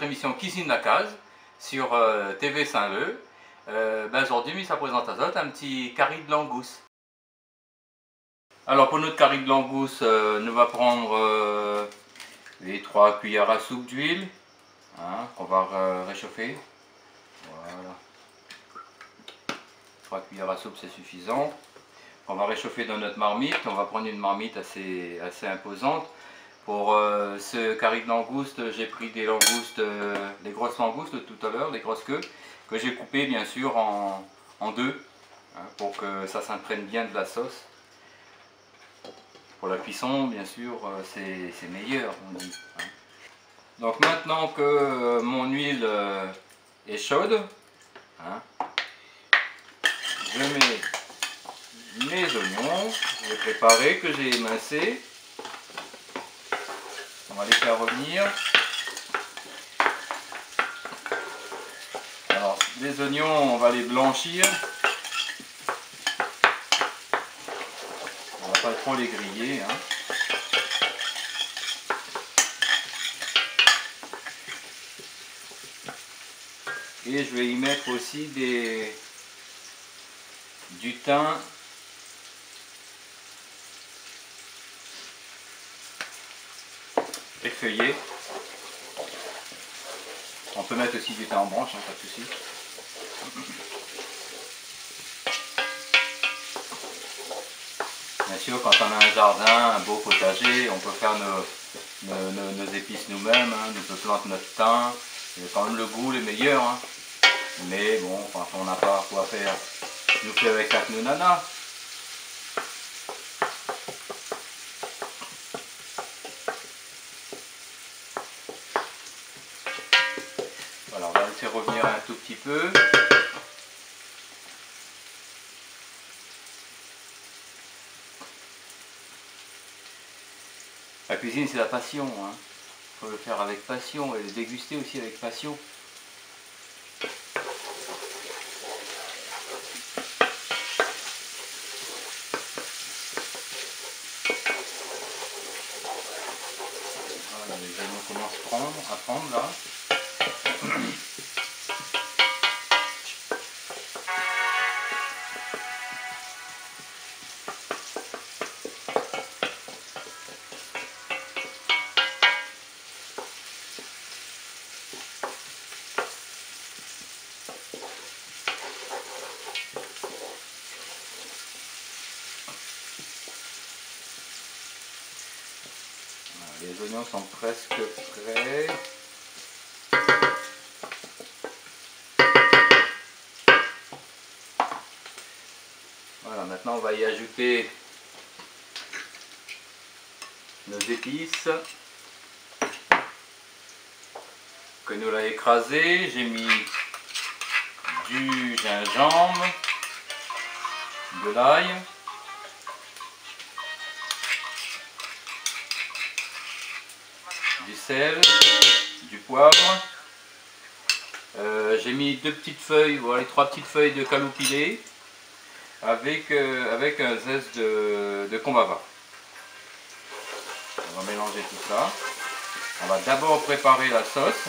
Euh, notre émission Cuisine la case sur euh, TV Saint-Leu. Euh, ben aujourd'hui, présente à toi un petit curry de langouste. Alors pour notre curry de langouste, nous va prendre les 3 cuillères à soupe d'huile hein, qu'on va réchauffer. Voilà. 3 cuillères à soupe, c'est suffisant. On va réchauffer dans notre marmite. On va prendre une marmite assez, assez imposante. Pour euh, ce curry de langouste, j'ai pris des langoustes, euh, des grosses langoustes tout à l'heure, des grosses queues, que j'ai coupées bien sûr en, deux, hein, pour que ça s'imprègne bien de la sauce. Pour la cuisson, bien sûr, euh, c'est meilleur, on dit. Hein. Donc maintenant que mon huile est chaude, hein, je mets mes oignons, je préparés, que j'ai émincés. Va les faire revenir. Alors, les oignons, on va les blanchir. On va pas trop les griller. Hein. Et je vais y mettre aussi des, du thym effeuillé. On peut mettre aussi du thym en branche, hein, pas de souci. Bien sûr, quand on a un jardin, un beau potager, on peut faire nos, épices nous-mêmes, hein, nous peut planter notre thym. quand même le goût le meilleur. Hein. Mais bon, quand on n'a pas quoi faire, nous fait avec la nana. Voilà, on va le faire revenir un tout petit peu. La cuisine, c'est la passion. Il hein. faut le faire avec passion et le déguster aussi avec passion. Les oignons sont presque prêts. Voilà, maintenant on va y ajouter nos épices que nous l'avons écrasé. J'ai mis du gingembre, de l'ail, du sel, du poivre. Euh, j'ai mis deux petites feuilles, voilà, trois petites feuilles de caloupilé avec, euh, avec un zeste de, de combava. On va mélanger tout ça. On va d'abord préparer la sauce.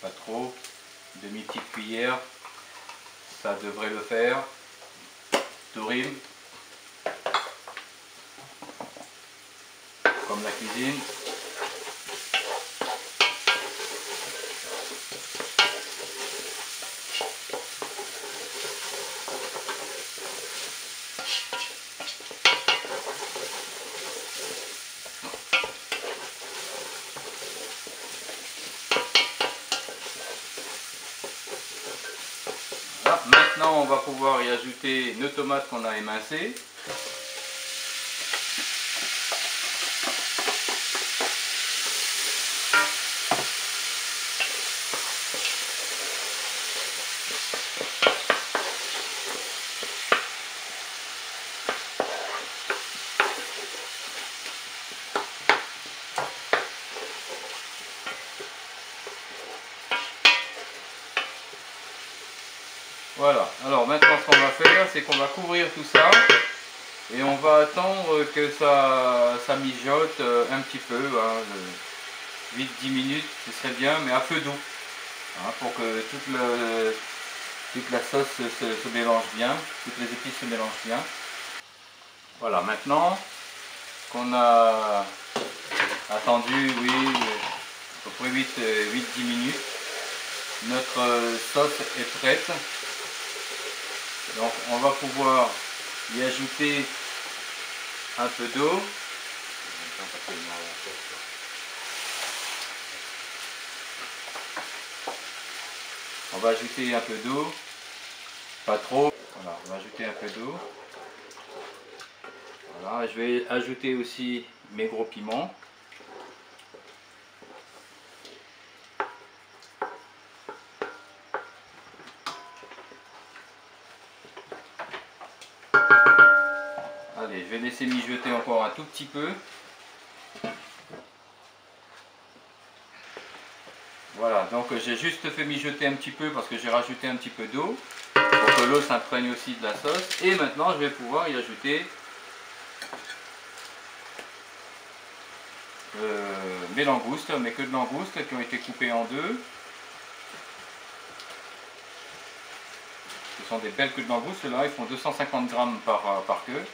pas trop, demi petite cuillère, ça devrait le faire. Tourim. la cuisine. maintenant, on va pouvoir y ajouter nos tomates qu'on a émincées. Voilà, alors maintenant ce qu'on va faire, c'est qu'on va couvrir tout ça et on va attendre que ça, ça mijote euh, un petit peu, 8-10 hein, minutes, ce serait bien, mais à feu doux, hein, pour que toute, la sauce se, mélange bien, toutes les épices se mélangent bien. Voilà, maintenant qu'on a attendu, oui, à peu près 8-10 minutes, notre sauce est prête. Donc on va pouvoir y ajouter un peu d'eau. On va ajouter un peu d'eau, pas trop. Voilà, on va ajouter un peu d'eau. Voilà, je vais ajouter aussi mes gros piments. Je vais laisser mijoter encore un tout petit peu. Voilà, donc j'ai juste fait mijoter un petit peu parce que j'ai rajouté un petit peu d'eau pour que l'eau s'imprègne aussi de la sauce. Et maintenant, je vais pouvoir y ajouter euh, mes langoustes, mais que de langoustes qui ont été coupées en deux. Ce sont des belles queues de langoustes, là ils font 250 grammes par, par queue.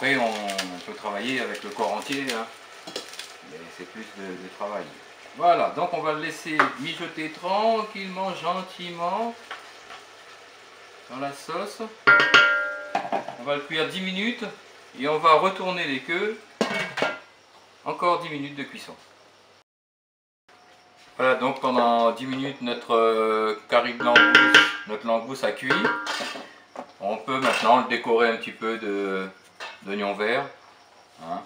Après, on, peut travailler avec le corps entier, hein. mais c'est plus de, travail. Voilà, donc on va le laisser mijoter tranquillement, gentiment dans la sauce. On va le cuire 10 minutes et on va retourner les queues. Encore 10 minutes de cuisson. Voilà, donc pendant 10 minutes, notre euh, de notre langouste a cuit. On peut maintenant le décorer un petit peu de, d'oignons verts. Hein.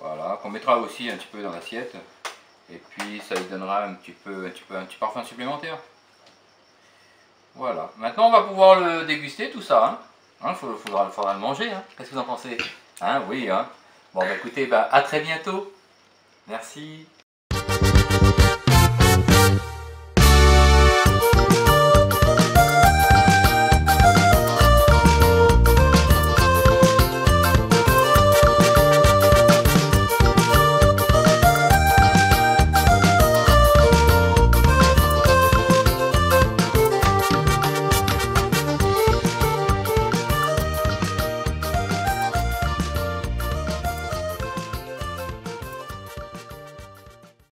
Voilà, qu'on mettra aussi un petit peu dans l'assiette. Et puis ça lui donnera un petit peu, un petit peu, un petit parfum supplémentaire. Voilà. Maintenant, on va pouvoir le déguster tout ça. Il hein. hein, faudra, le manger. Qu'est-ce que vous en pensez? Hein, oui. Hein. Bon, bah, écoutez, bah, à très bientôt. Merci.